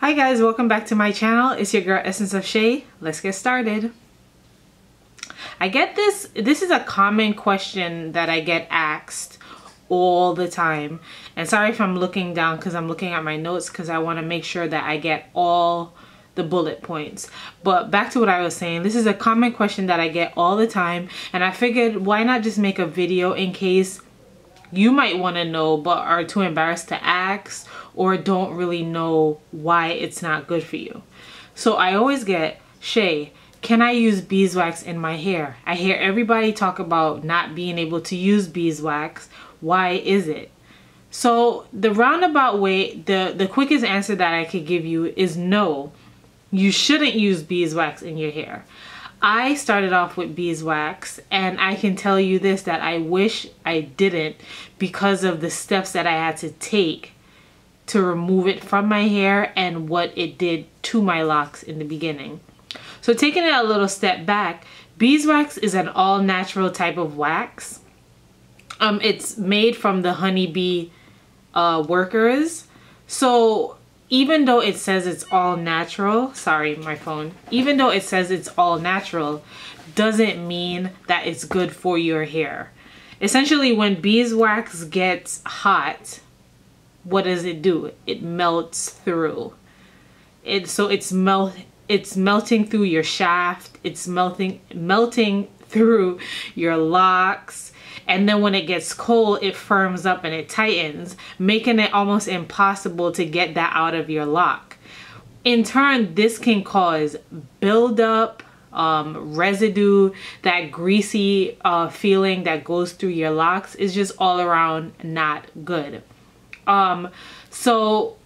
Hi guys, welcome back to my channel. It's your girl Essence of Shay. Let's get started. I get this, this is a common question that I get asked all the time. And sorry if I'm looking down because I'm looking at my notes because I want to make sure that I get all the bullet points. But back to what I was saying, this is a common question that I get all the time. And I figured why not just make a video in case you might want to know but are too embarrassed to ask or don't really know why it's not good for you. So I always get, Shay, can I use beeswax in my hair? I hear everybody talk about not being able to use beeswax. Why is it? So the roundabout way, the, the quickest answer that I could give you is no. You shouldn't use beeswax in your hair. I started off with beeswax and I can tell you this that I wish I didn't because of the steps that I had to take to remove it from my hair and what it did to my locs in the beginning. So taking it a little step back, beeswax is an all natural type of wax. Um, it's made from the honeybee uh, workers. So even though it says it's all natural, sorry, my phone, even though it says it's all natural, doesn't mean that it's good for your hair. Essentially, when beeswax gets hot, what does it do? It melts through. It so it's melt it's melting through your shaft, it's melting melting through your locs, and then when it gets cold it firms up and it tightens making it almost impossible to get that out of your loc. In turn this can cause buildup um, residue that greasy uh, feeling that goes through your locs is just all around not good. Um, so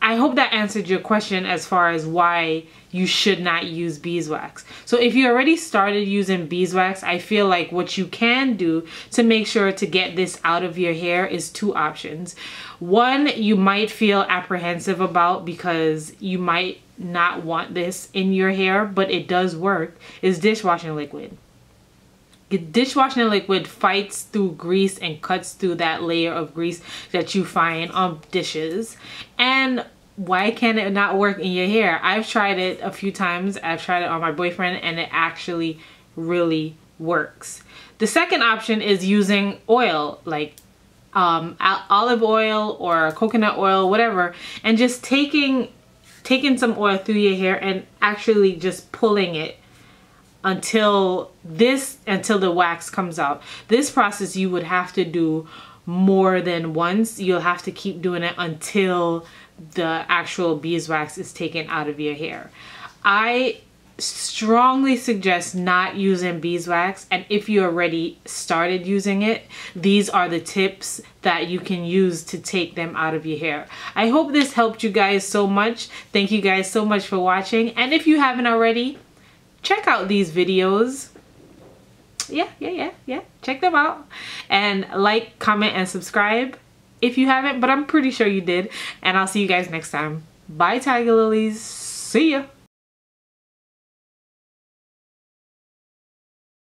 I hope that answered your question as far as why you should not use beeswax. So if you already started using beeswax, I feel like what you can do to make sure to get this out of your hair is two options. One, you might feel apprehensive about because you might not want this in your hair, but it does work, is dishwashing liquid. Dishwashing liquid fights through grease and cuts through that layer of grease that you find on dishes. And why can it not work in your hair? I've tried it a few times. I've tried it on my boyfriend and it actually really works. The second option is using oil like um, olive oil or coconut oil, whatever, and just taking taking some oil through your hair and actually just pulling it until this until the wax comes out. This process you would have to do more than once. You'll have to keep doing it until the actual beeswax is taken out of your hair. I strongly suggest not using beeswax and if you already started using it these are the tips that you can use to take them out of your hair i hope this helped you guys so much thank you guys so much for watching and if you haven't already check out these videos yeah yeah yeah yeah check them out and like comment and subscribe if you haven't, but I'm pretty sure you did. And I'll see you guys next time. Bye, Tiger Lilies. See ya.